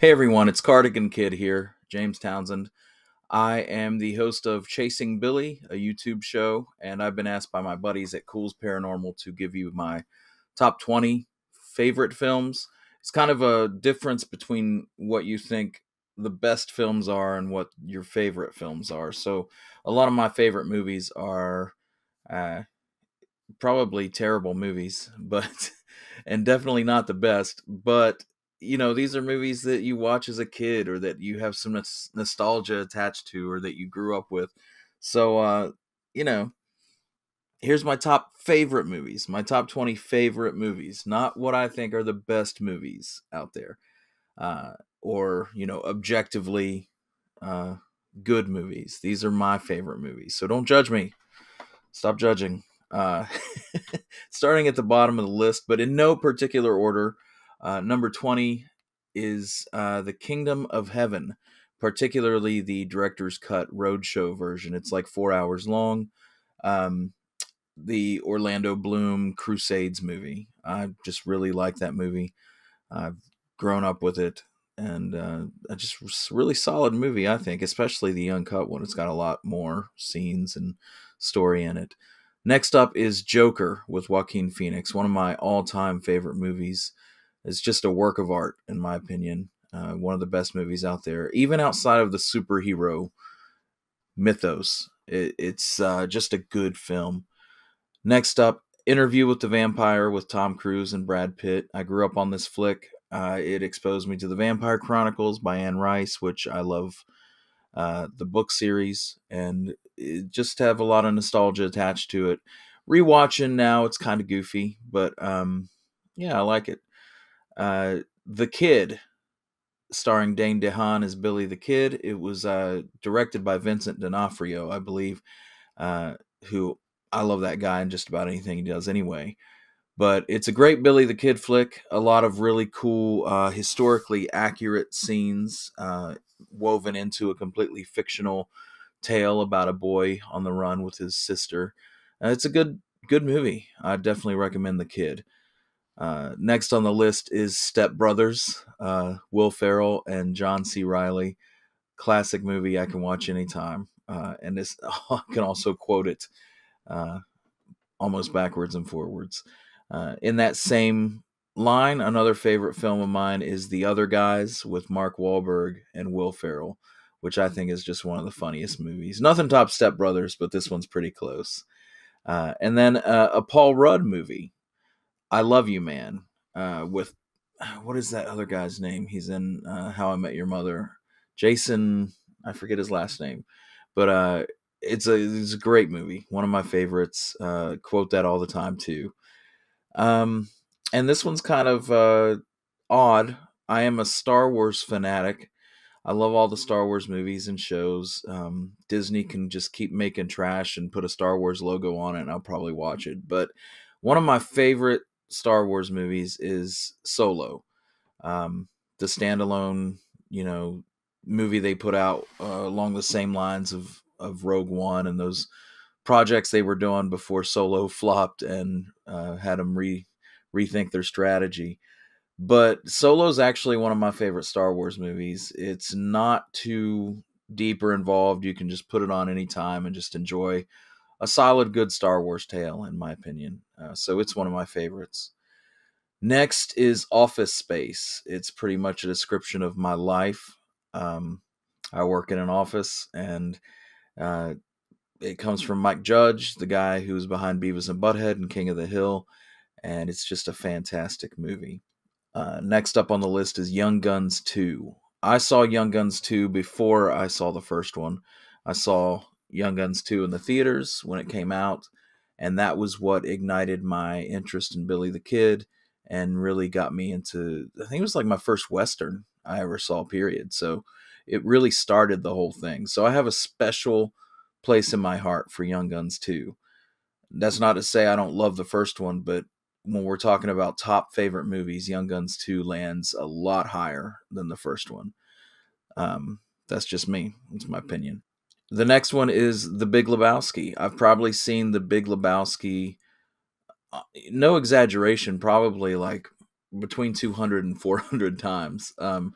Hey everyone, it's Cardigan Kid here, James Townsend. I am the host of Chasing Billy, a YouTube show, and I've been asked by my buddies at Culz Paranormal to give you my top 20 favorite films. It's kind of a difference between what you think the best films are and what your favorite films are. So, a lot of my favorite movies are uh, probably terrible movies, but and definitely not the best, but you know these are movies that you watch as a kid or that you have some nos- nostalgia attached to or that you grew up with. So uh you know here's my top favorite movies my top 20 favorite movies not what i think are the best movies out there uh or you know objectively uh good movies. These are my favorite movies so don't judge me. Stop judging uh starting at the bottom of the list but in no particular order uh, number 20 is uh, The Kingdom of Heaven, particularly the director's cut roadshow version. It's like four hours long. Um, the Orlando Bloom Crusades movie. I just really like that movie. I've grown up with it, and uh, just really solid movie, I think, especially the uncut one. It's got a lot more scenes and story in it. Next up is Joker with Joaquin Phoenix, one of my all time favorite movies. It's just a work of art, in my opinion. Uh, one of the best movies out there, even outside of the superhero mythos. It, it's uh, just a good film. Next up, Interview with the Vampire with Tom Cruise and Brad Pitt. I grew up on this flick. Uh, it exposed me to the Vampire Chronicles by Anne Rice, which I love uh, the book series, and just have a lot of nostalgia attached to it. Rewatching now, it's kind of goofy, but um, yeah, I like it. Uh, the Kid, starring Dane DeHaan as Billy the Kid. It was uh, directed by Vincent D'Onofrio, I believe, uh, who I love that guy in just about anything he does anyway. But it's a great Billy the Kid flick. A lot of really cool, uh, historically accurate scenes uh, woven into a completely fictional tale about a boy on the run with his sister. Uh, it's a good, good movie. I definitely recommend The Kid. Uh, next on the list is Step Brothers, uh, Will Ferrell and John C. Reilly. Classic movie I can watch anytime. Uh, and this, I can also quote it uh, almost backwards and forwards. Uh, in that same line, another favorite film of mine is The Other Guys with Mark Wahlberg and Will Ferrell, which I think is just one of the funniest movies. Nothing tops Step Brothers, but this one's pretty close. And then a Paul Rudd movie I Love You Man uh, with what is that other guy's name? He's in uh, How I Met Your Mother. Jason, I forget his last name, but uh, it's a it's a great movie. One of my favorites. Uh, quote that all the time too. Um, and this one's kind of uh, odd. I am a Star Wars fanatic. I love all the Star Wars movies and shows. Um, Disney can just keep making trash and put a Star Wars logo on it, and I'll probably watch it. But one of my favorite Star Wars movies is Solo, um, the standalone, you know, movie they put out uh, along the same lines of of Rogue One and those projects they were doing before Solo flopped and uh, had them re rethink their strategy. But Solo is actually one of my favorite Star Wars movies. It's not too deep or involved. You can just put it on anytime and just enjoy a solid, good Star Wars tale, in my opinion. Uh, so it's one of my favorites. Next is Office Space. It's pretty much a description of my life. Um, I work in an office, and uh, it comes from Mike Judge, the guy who's behind Beavis and Butthead and King of the Hill, and it's just a fantastic movie. Uh, next up on the list is Young Guns 2. I saw Young Guns 2 before I saw the first one. I saw Young Guns 2 in the theaters when it came out, and that was what ignited my interest in Billy the Kid and really got me into I think it was like my first western I ever saw period. So it really started the whole thing. So I have a special place in my heart for Young Guns 2. That's not to say I don't love the first one, but when we're talking about top favorite movies, Young Guns 2 lands a lot higher than the first one. Um, that's just me. It's my opinion. The next one is The Big Lebowski. I've probably seen The Big Lebowski, uh, no exaggeration, probably like between 200 and 400 times. Um,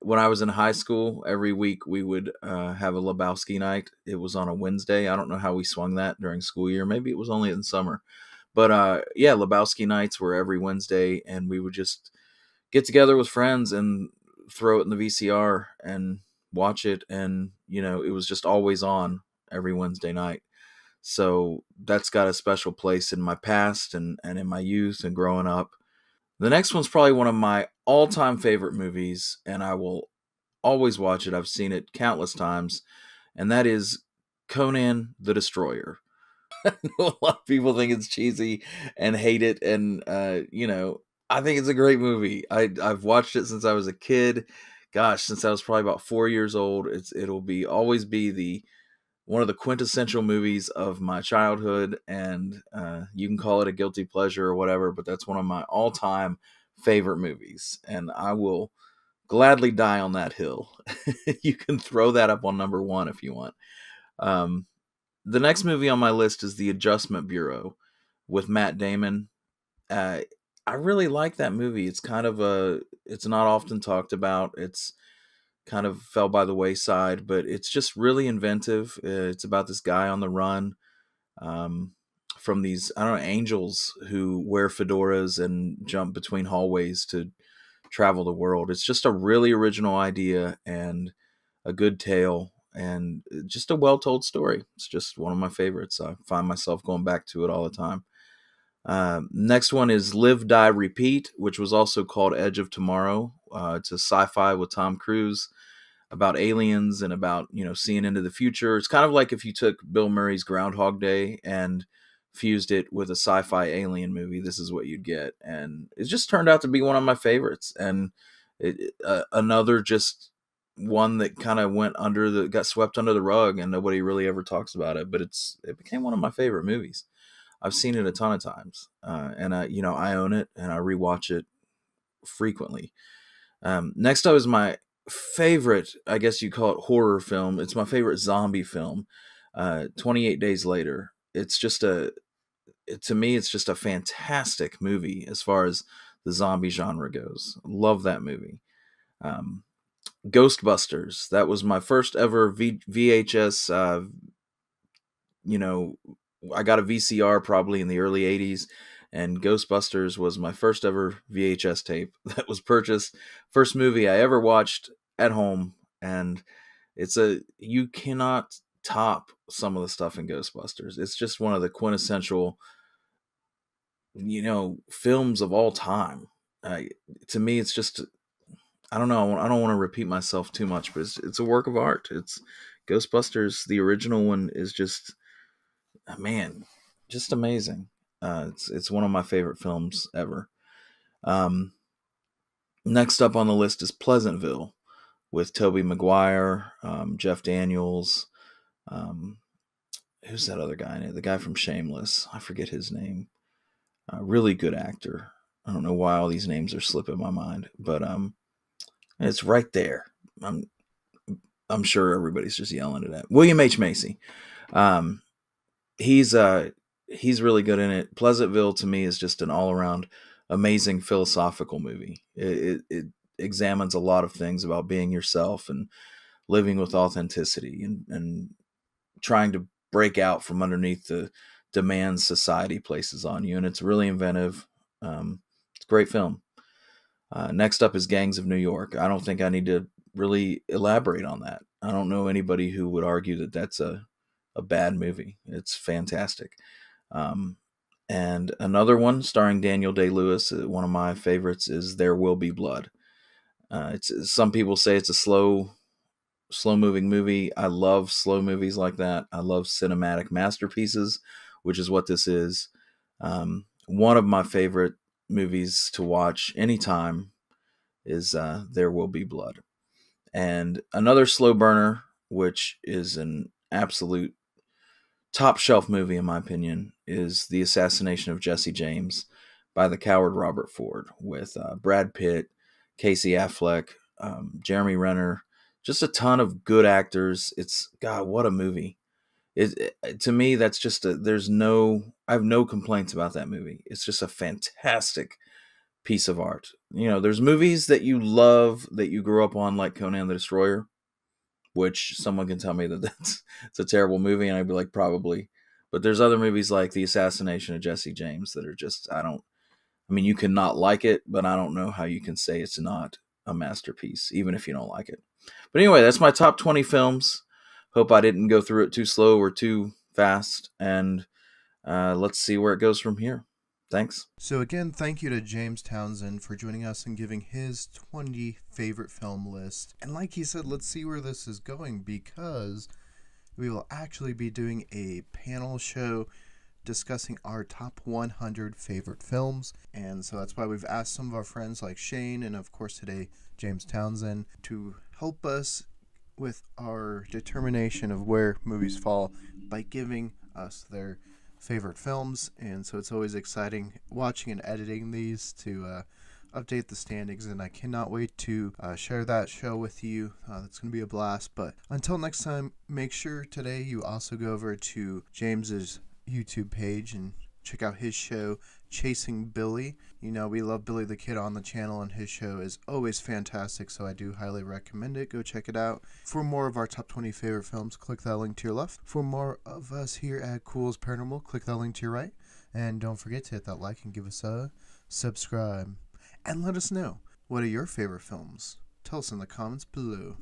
when I was in high school, every week we would uh, have a Lebowski night. It was on a Wednesday. I don't know how we swung that during school year. Maybe it was only in summer. But uh, yeah, Lebowski nights were every Wednesday, and we would just get together with friends and throw it in the VCR and watch it. And, you know, it was just always on every Wednesday night. So that's got a special place in my past and, and in my youth and growing up. The next one's probably one of my all time favorite movies, and I will always watch it. I've seen it countless times, and that is Conan the Destroyer. A lot of people think it's cheesy and hate it, and uh, you know, I think it's a great movie. I I've watched it since I was a kid. Gosh, since I was probably about four years old. It's it'll be always be the one of the quintessential movies of my childhood, and uh, you can call it a guilty pleasure or whatever, but that's one of my all time favorite movies, and I will gladly die on that hill. you can throw that up on number one if you want. Um, the next movie on my list is The Adjustment Bureau with Matt Damon. Uh, I really like that movie. It's kind of a, it's not often talked about. It's kind of fell by the wayside, but it's just really inventive. Uh, it's about this guy on the run um, from these, I don't know, angels who wear fedoras and jump between hallways to travel the world. It's just a really original idea and a good tale and uh, just a well told story. It's just one of my favorites. I find myself going back to it all the time. Uh, next one is Live, Die, Repeat, which was also called Edge of Tomorrow. Uh, it's a sci fi with Tom Cruise about aliens and about, you know, seeing into the future. It's kind of like if you took Bill Murray's Groundhog Day and fused it with a sci fi alien movie. This is what you'd get. And it just turned out to be one of my favorites. And it, uh, another just one that kind of went under the got swept under the rug and nobody really ever talks about it but it's it became one of my favorite movies i've seen it a ton of times uh, and i you know i own it and i rewatch it frequently um, next up is my favorite i guess you call it horror film it's my favorite zombie film uh, 28 days later it's just a to me it's just a fantastic movie as far as the zombie genre goes love that movie um, Ghostbusters. That was my first ever v- VHS. Uh, you know, I got a VCR probably in the early 80s, and Ghostbusters was my first ever VHS tape that was purchased. First movie I ever watched at home, and it's a you cannot top some of the stuff in Ghostbusters. It's just one of the quintessential, you know, films of all time. Uh, to me, it's just I don't know. I don't want to repeat myself too much, but it's, it's a work of art. It's Ghostbusters. The original one is just, man, just amazing. Uh, it's it's one of my favorite films ever. Um, next up on the list is Pleasantville with Tobey Maguire, um, Jeff Daniels. Um, who's that other guy? The guy from Shameless. I forget his name. Really good actor. I don't know why all these names are slipping my mind, but um, it's right there. I'm I'm sure everybody's just yelling at that. William H Macy. Um, he's uh he's really good in it. Pleasantville to me is just an all around amazing philosophical movie. It, it, it examines a lot of things about being yourself and living with authenticity and and trying to break out from underneath the demands society places on you. And it's really inventive. Um, it's a great film. Uh, next up is Gangs of New York. I don't think I need to really elaborate on that. I don't know anybody who would argue that that's a, a bad movie. It's fantastic. Um, and another one starring Daniel Day Lewis, uh, one of my favorites, is There Will Be Blood. Uh, it's some people say it's a slow, slow moving movie. I love slow movies like that. I love cinematic masterpieces, which is what this is. Um, one of my favorite movies to watch anytime is uh, There Will Be Blood. And another slow burner, which is an absolute top shelf movie, in my opinion, is The Assassination of Jesse James by the coward Robert Ford with uh, Brad Pitt, Casey Affleck, um, Jeremy Renner, just a ton of good actors. It's, God, what a movie. It, it, to me that's just a there's no I have no complaints about that movie. It's just a fantastic piece of art. You know, there's movies that you love that you grew up on, like Conan the Destroyer, which someone can tell me that that's it's a terrible movie, and I'd be like, probably. But there's other movies like The Assassination of Jesse James that are just I don't. I mean, you can not like it, but I don't know how you can say it's not a masterpiece, even if you don't like it. But anyway, that's my top 20 films. Hope I didn't go through it too slow or too fast. And uh, let's see where it goes from here. Thanks. So, again, thank you to James Townsend for joining us and giving his 20 favorite film list. And like he said, let's see where this is going because we will actually be doing a panel show discussing our top 100 favorite films. And so that's why we've asked some of our friends like Shane and, of course, today James Townsend to help us with our determination of where movies fall by giving us their favorite films. And so it's always exciting watching and editing these to uh, update the standings. And I cannot wait to uh, share that show with you. Uh, that's going to be a blast. But until next time, make sure today you also go over to James's YouTube page and check out his show, Chasing Billy. You know, we love Billy the Kid on the channel, and his show is always fantastic, so I do highly recommend it. Go check it out. For more of our top 20 favorite films, click that link to your left. For more of us here at Culz Paranormal, click that link to your right. And don't forget to hit that like and give us a subscribe. And let us know what are your favorite films? Tell us in the comments below.